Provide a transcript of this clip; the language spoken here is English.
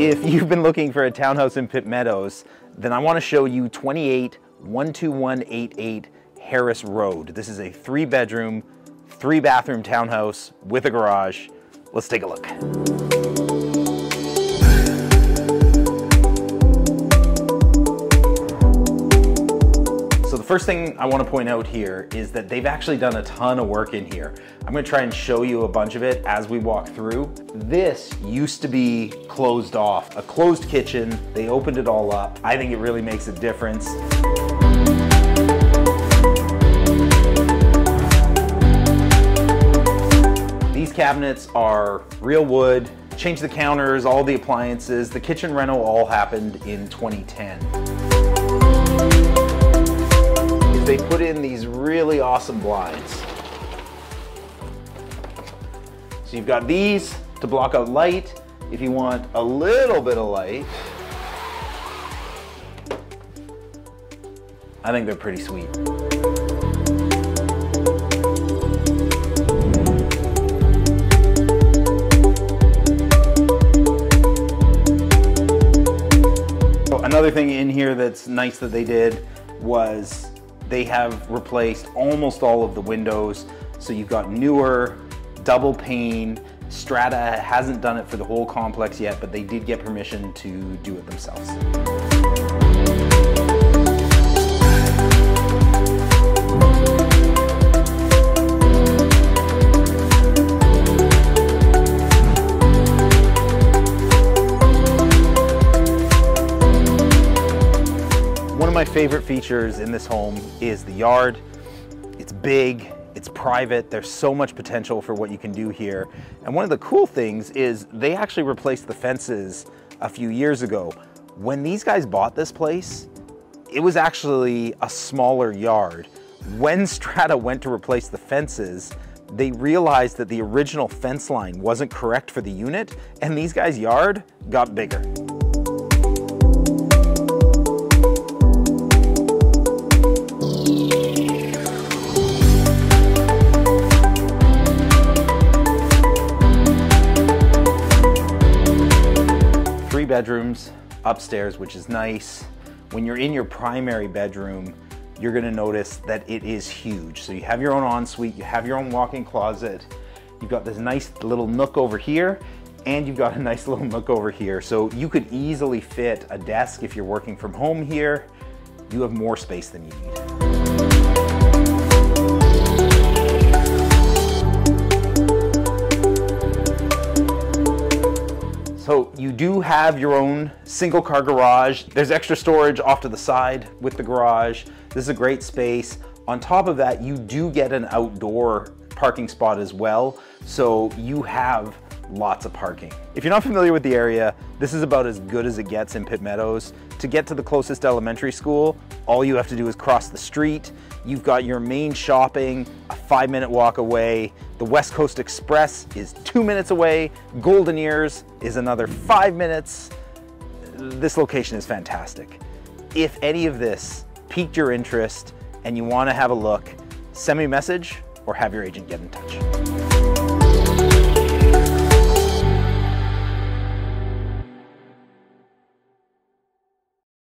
If you've been looking for a townhouse in Pitt Meadows, then I want to show you 28 12188 Harris Road. This is a three bedroom, three bathroom townhouse with a garage. Let's take a look. First thing I want to point out here is that they've actually done a ton of work in here. I'm going to try and show you a bunch of it as we walk through. This used to be closed off, a closed kitchen. They opened it all up. I think it really makes a difference. These cabinets are real wood, changed the counters, all the appliances. The kitchen rental all happened in 2010 they put in these really awesome blinds. So you've got these to block out light. If you want a little bit of light, I think they're pretty sweet. Another thing in here that's nice that they did was they have replaced almost all of the windows. So you've got newer, double pane. Strata hasn't done it for the whole complex yet, but they did get permission to do it themselves. My favorite features in this home is the yard. It's big, it's private, there's so much potential for what you can do here. And one of the cool things is they actually replaced the fences a few years ago. When these guys bought this place, it was actually a smaller yard. When Strata went to replace the fences, they realized that the original fence line wasn't correct for the unit, and these guys' yard got bigger. Bedrooms upstairs, which is nice. When you're in your primary bedroom, you're gonna notice that it is huge. So you have your own ensuite, you have your own walk-in closet, you've got this nice little nook over here, and you've got a nice little nook over here. So you could easily fit a desk if you're working from home here. You have more space than you need. So you do have your own single car garage. There's extra storage off to the side with the garage. This is a great space. On top of that, you do get an outdoor parking spot as well. So you have lots of parking. If you're not familiar with the area, this is about as good as it gets in Pitt Meadows. To get to the closest elementary school, all you have to do is cross the street. You've got your main shopping a five minute walk away. The West Coast Express is two minutes away. Golden Ears is another five minutes. This location is fantastic. If any of this piqued your interest and you wanna have a look, send me a message or have your agent get in touch.